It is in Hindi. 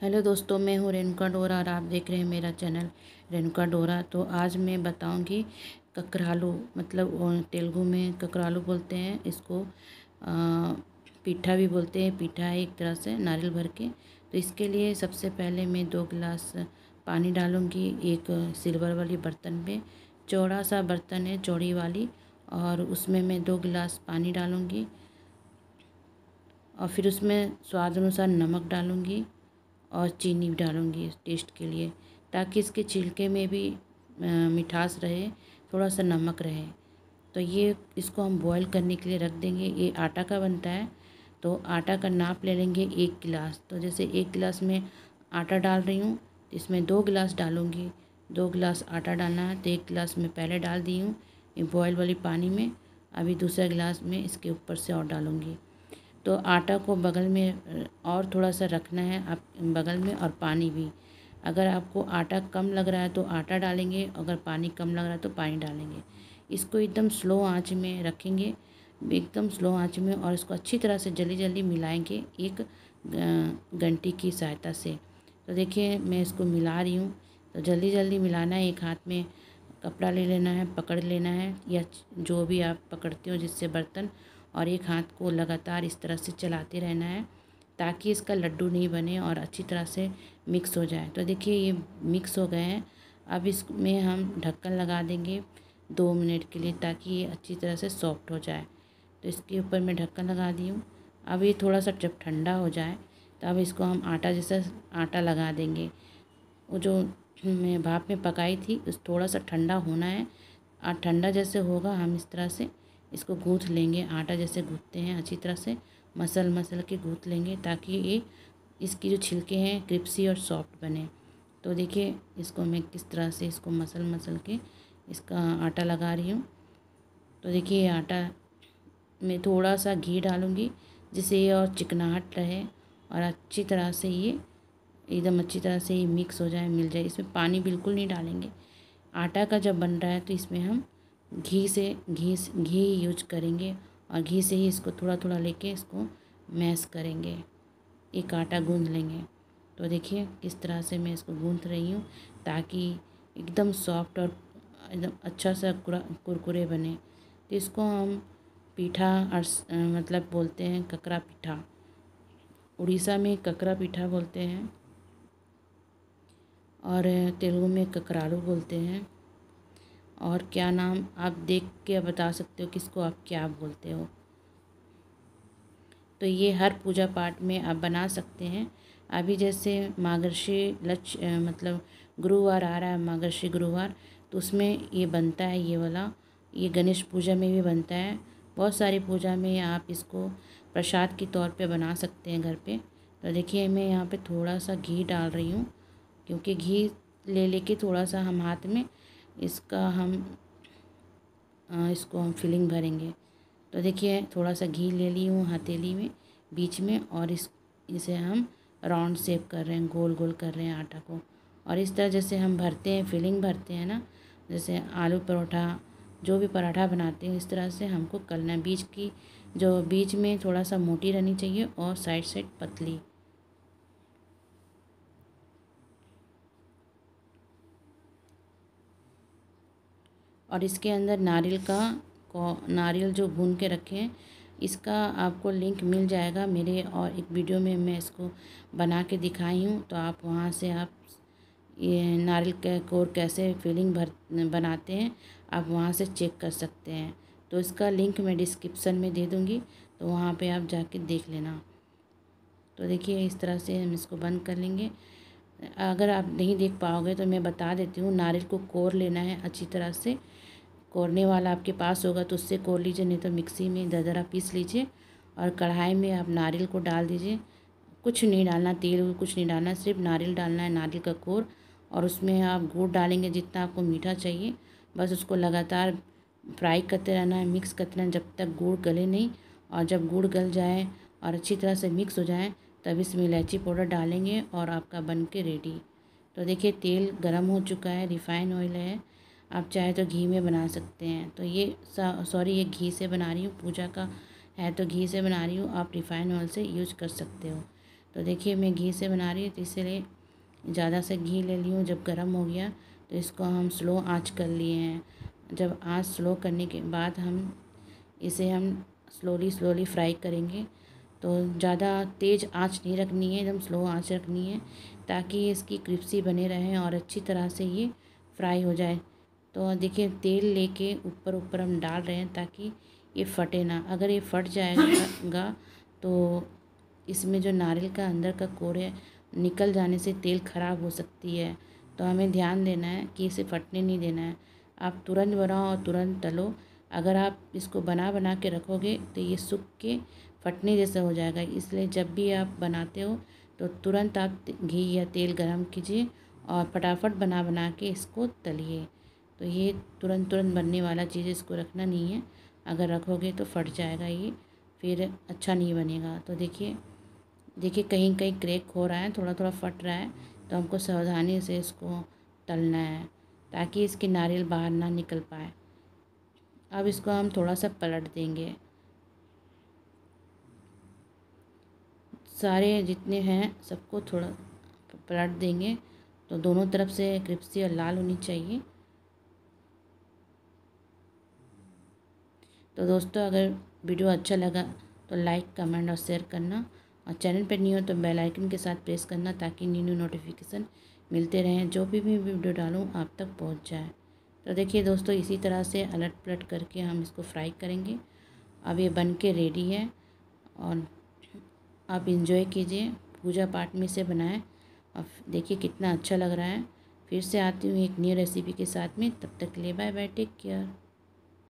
हेलो दोस्तों, मैं हूँ रेणुका डोरा और आप देख रहे हैं मेरा चैनल रेणुका डोरा। तो आज मैं बताऊँगी ककरालू मतलब तेलुगु में ककरालू बोलते हैं, इसको पीठा भी बोलते हैं, पीठा है एक तरह से, नारियल भर के। तो इसके लिए सबसे पहले मैं दो गिलास पानी डालूँगी एक सिल्वर वाली बर्तन पे। चौड़ा सा बर्तन है, चौड़ी वाली, और उसमें मैं दो गिलास पानी डालूँगी, और फिर उसमें स्वाद अनुसार नमक डालूँगी। और चीनी डालूँगी टेस्ट के लिए, ताकि इसके छिलके में भी मिठास रहे थोड़ा सा नमक रहे। तो ये इसको हम बॉईल करने के लिए रख देंगे। ये आटा का बनता है तो आटा का नाप ले लेंगे एक गिलास। तो जैसे एक गिलास में आटा डाल रही हूँ, इसमें दो गिलास डालूँगी। दो गिलास आटा डालना है तो एक गिलास में पहले डाल दी हूँ बॉयल वाली पानी में। अभी दूसरा गिलास में इसके ऊपर से और डालूँगी। तो आटा को बगल में और थोड़ा सा रखना है, आप बगल में और पानी भी। अगर आपको आटा कम लग रहा है तो आटा डालेंगे, अगर पानी कम लग रहा है तो पानी डालेंगे। इसको एकदम स्लो आँच में रखेंगे, एकदम स्लो आँच में और इसको अच्छी तरह से जल्दी जल्दी मिलाएँगे एक घंटी की सहायता से। तो देखिए, मैं इसको मिला रही हूँ। तो जल्दी जल्दी मिलाना है, एक हाथ में कपड़ा ले लेना है, पकड़ लेना है, या जो भी आप पकड़ते हो जिससे बर्तन और एक हाथ को लगातार इस तरह से चलाते रहना है, ताकि इसका लड्डू नहीं बने और अच्छी तरह से मिक्स हो जाए। तो देखिए, ये मिक्स हो गए हैं। अब इसमें हम ढक्कन लगा देंगे दो मिनट के लिए, ताकि ये अच्छी तरह से सॉफ्ट हो जाए। तो इसके ऊपर मैं ढक्कन लगा दी हूँ। अब ये थोड़ा सा जब ठंडा हो जाए तो अब इसको हम आटा जैसा आटा लगा देंगे। वो जो मैं भाप में पकाई थी, उस थोड़ा सा ठंडा होना है। और ठंडा जैसे होगा, हम इस तरह से इसको गूँथ लेंगे। आटा जैसे गूँथते हैं, अच्छी तरह से मसल मसल के गूँथ लेंगे ताकि ये इसकी जो छिलके हैं, क्रिप्सी और सॉफ्ट बने। तो देखिए इसको मैं किस तरह से इसको मसल मसल के इसका आटा लगा रही हूँ। तो देखिए आटा मैं थोड़ा सा घी डालूँगी जिससे ये और चिकनाहट रहे और अच्छी तरह से ये एकदम अच्छी तरह से ये मिक्स हो जाए, मिल जाए। इसमें पानी बिल्कुल नहीं डालेंगे। आटा का जब बन रहा है तो इसमें हम घी से, घी घी यूज़ करेंगे और घी से ही इसको थोड़ा थोड़ा लेके इसको मैश करेंगे। एक आटा गूंद लेंगे। तो देखिए किस तरह से मैं इसको गूंथ रही हूँ ताकि एकदम सॉफ्ट और एकदम अच्छा सा कुरकुरे बने। तो इसको हम पीठा और मतलब बोलते हैं ककरा पीठा। उड़ीसा में ककरा पीठा बोलते हैं और तेलुगु में ककरालू बोलते हैं। और क्या नाम आप देख के बता सकते हो किसको आप क्या बोलते हो? तो ये हर पूजा पाठ में आप बना सकते हैं। अभी जैसे मागर्षि लक्ष मतलब गुरुवार आ रहा है मागर्षि गुरुवार तो उसमें ये बनता है ये वाला, ये गणेश पूजा में भी बनता है। बहुत सारी पूजा में आप इसको प्रसाद के तौर पे बना सकते हैं घर पे। तो देखिए, मैं यहाँ पे थोड़ा सा घी डाल रही हूँ, क्योंकि घी ले लेके थोड़ा सा हम हाथ में इसका हम इसको हम फिलिंग भरेंगे। तो देखिए थोड़ा सा घी ले ली हूँ हथेली में, बीच में, और इस, इसे हम राउंड शेप कर रहे हैं गोल गोल कर रहे हैं आटा को। और इस तरह जैसे हम भरते हैं फिलिंग भरते हैं ना, जैसे आलू परोठा, जो भी पराठा बनाते हैं, इस तरह से हमको करना बीच की, जो बीच में थोड़ा सा मोटी रहनी चाहिए और साइड साइड पतली। और इसके अंदर नारियल का नारियल जो भून के रखे हैं, इसका आपको लिंक मिल जाएगा मेरे और एक वीडियो में मैं इसको बना के दिखाई हूँ। तो आप वहाँ से आप ये नारियल के कोर कैसे फिलिंग भर, बनाते हैं, आप वहाँ से चेक कर सकते हैं। तो इसका लिंक मैं डिस्क्रिप्सन में दे दूँगी तो वहाँ पे आप जाके देख लेना। तो देखिए, इस तरह से हम इसको बंद कर लेंगे। अगर आप नहीं देख पाओगे तो मैं बता देती हूँ, नारियल को कोर लेना है अच्छी तरह से। कोरने वाला आपके पास होगा तो उससे कोर लीजिए, नहीं तो मिक्सी में दरदरा पीस लीजिए और कढ़ाई में आप नारियल को डाल दीजिए। कुछ नहीं डालना, तेल कुछ नहीं डालना, सिर्फ़ नारियल डालना है, नारियल का कोर और उसमें आप गुड़ डालेंगे जितना आपको मीठा चाहिए। बस उसको लगातार फ्राई करते रहना है, मिक्स करते रहना जब तक गुड़ गले नहीं और जब गुड़ गल जाए और अच्छी तरह से मिक्स हो जाए तब इसमें इलायची पाउडर डालेंगे और आपका बन के रेडी। तो देखिए, तेल गर्म हो चुका है, रिफ़ाइन ऑयल है। आप चाहे तो घी में बना सकते हैं। तो ये सॉरी, ये घी से बना रही हूँ, पूजा का है तो घी से बना रही हूँ। आप रिफ़ाइन ऑयल से यूज़ कर सकते हो। तो देखिए, मैं घी से बना रही हूँ तो इसलिए ज़्यादा से घी ले ली हूँ, जब गर्म हो गया तो इसको हम स्लो आँच कर लिए हैं। जब आँच स्लो करने के बाद हम, इसे हम स्लोली स्लोली फ्राई करेंगे। तो ज़्यादा तेज़ आँच नहीं रखनी है, एकदम स्लो आँच रखनी है, ताकि इसकी क्रिप्सी बने रहें और अच्छी तरह से ये फ्राई हो जाए। तो देखिए, तेल लेके ऊपर ऊपर हम डाल रहे हैं ताकि ये फटे ना। अगर ये फट जाएगा तो इसमें जो नारियल का अंदर का कोर है, निकल जाने से तेल ख़राब हो सकती है। तो हमें ध्यान देना है कि इसे फटने नहीं देना है। आप तुरंत बनाओ और तुरंत तलो। अगर आप इसको बना बना के रखोगे तो ये सूख के फटने जैसा हो जाएगा। इसलिए जब भी आप बनाते हो तो तुरंत आप घी या तेल गरम कीजिए और फटाफट बना बना के इसको तलिए। तो ये तुरंत तुरंत बनने वाला चीज़ इसको रखना नहीं है। अगर रखोगे तो फट जाएगा ये, फिर अच्छा नहीं बनेगा। तो देखिए देखिए कहीं कहीं क्रेक हो रहा है, थोड़ा थोड़ा फट रहा है तो हमको सावधानी से इसको तलना है, ताकि इसके नारियल बाहर ना निकल पाए। अब इसको हम थोड़ा सा पलट देंगे। सारे जितने हैं सबको थोड़ा पलट देंगे। तो दोनों तरफ़ से क्रिप्सी और लाल होनी चाहिए। तो दोस्तों, अगर वीडियो अच्छा लगा तो लाइक, कमेंट और शेयर करना। और चैनल पर नहीं हो तो बेल आइकन के साथ प्रेस करना ताकि न्यू न्यू नोटिफिकेशन मिलते रहें। जो भी मैं वीडियो डालूँ, आप तक पहुँच जाए। तो देखिए दोस्तों, इसी तरह से अलट पलट करके हम इसको फ्राई करेंगे। अब ये बन के रेडी है। और आप इंजॉय कीजिए, पूजा पाठ में से बनाएँ। और देखिए कितना अच्छा लग रहा है। फिर से आती हूँ एक नई रेसिपी के साथ में। तब तक ले बाय बाय टेक केयर